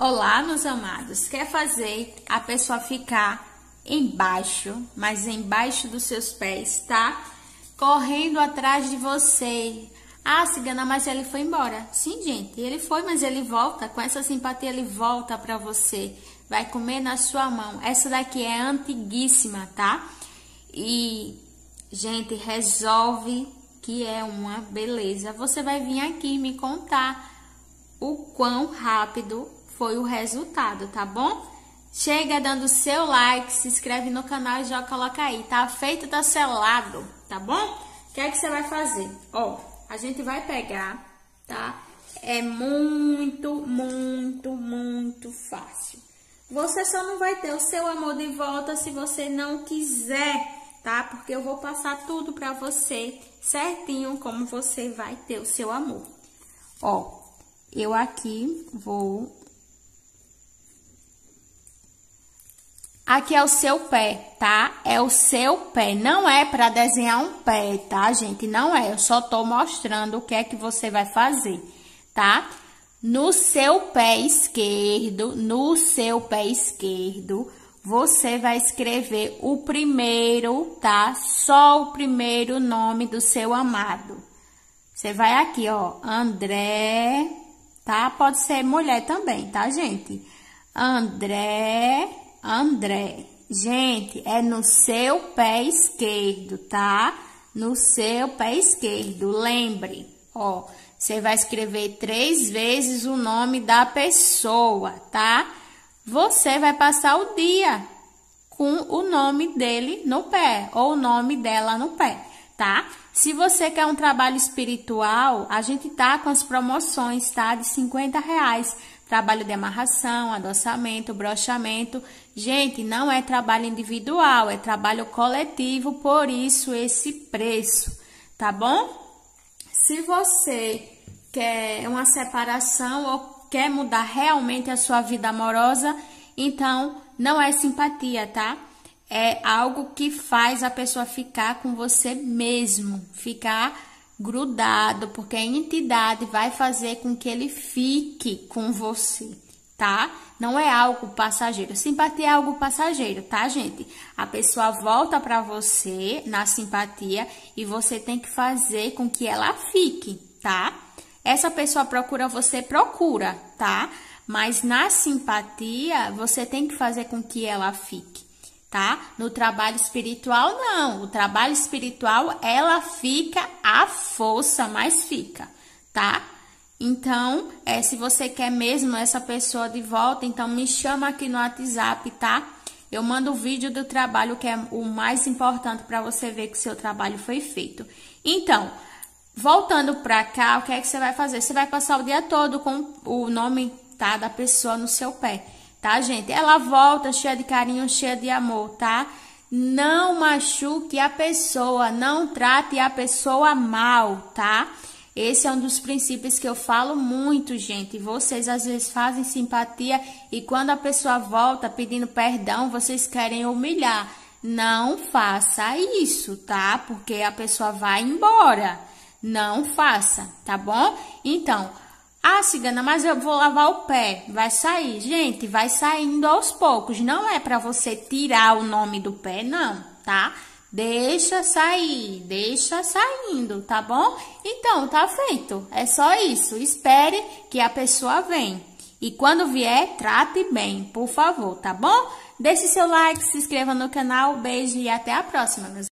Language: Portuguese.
Olá, meus amados. Quer fazer a pessoa ficar embaixo, mas embaixo dos seus pés, tá? Correndo atrás de você. Ah, cigana, mas ele foi embora. Sim, gente, ele foi, mas ele volta. Com essa simpatia, ele volta pra você. Vai comer na sua mão. Essa daqui é antiguíssima, tá? E, gente, resolve que é uma beleza. Você vai vir aqui me contar o quão rápido foi o resultado, tá bom? Chega dando seu like, se inscreve no canal e já coloca aí. Tá feito, tá selado, tá bom? O que é que você vai fazer? Ó, a gente vai pegar, tá? É muito, muito, muito fácil. Você só não vai ter o seu amor de volta se você não quiser, tá? Porque eu vou passar tudo pra você certinho como você vai ter o seu amor. Ó, eu aqui vou Aqui é o seu pé, tá? É o seu pé. Não é para desenhar um pé, tá, gente? Não é. Eu só tô mostrando o que é que você vai fazer, tá? No seu pé esquerdo, no seu pé esquerdo, você vai escrever o primeiro, tá? Só o primeiro nome do seu amado. Você vai aqui, ó, André, tá? Pode ser mulher também, tá, gente? André André. Gente, é no seu pé esquerdo, tá? No seu pé esquerdo. Lembre, ó, você vai escrever três vezes o nome da pessoa, tá? Você vai passar o dia com o nome dele no pé ou o nome dela no pé, tá? Se você quer um trabalho espiritual, a gente tá com as promoções, tá? De 50 reais trabalho de amarração, adoçamento, brochamento. Gente, não é trabalho individual, é trabalho coletivo, por isso esse preço, tá bom? Se você quer uma separação ou quer mudar realmente a sua vida amorosa, então não é simpatia, tá? É algo que faz a pessoa ficar com você mesmo, ficar grudado, porque a entidade vai fazer com que ele fique com você, tá? Não é algo passageiro. Simpatia é algo passageiro, tá, gente? A pessoa volta para você na simpatia e você tem que fazer com que ela fique, tá? Essa pessoa procura você, procura, tá? Mas na simpatia, você tem que fazer com que ela fique tá? No trabalho espiritual, não. O trabalho espiritual, ela fica a força, mas fica, tá? Então, é, se você quer mesmo essa pessoa de volta, então me chama aqui no WhatsApp, tá? Eu mando o vídeo do trabalho, que é o mais importante para você ver que seu trabalho foi feito. Então, voltando para cá, o que é que você vai fazer? Você vai passar o dia todo com o nome tá, da pessoa no seu pé tá, gente? Ela volta cheia de carinho, cheia de amor, tá? Não machuque a pessoa, não trate a pessoa mal, tá? Esse é um dos princípios que eu falo muito, gente. Vocês às vezes fazem simpatia e quando a pessoa volta pedindo perdão, vocês querem humilhar. Não faça isso, tá? Porque a pessoa vai embora. Não faça, tá bom? Então, ah, cigana, mas eu vou lavar o pé. Vai sair. Gente, vai saindo aos poucos. Não é para você tirar o nome do pé, não, tá? Deixa sair, deixa saindo, tá bom? Então, tá feito. É só isso. Espere que a pessoa vem. E quando vier, trate bem, por favor, tá bom? Deixe seu like, se inscreva no canal. Beijo e até a próxima, meus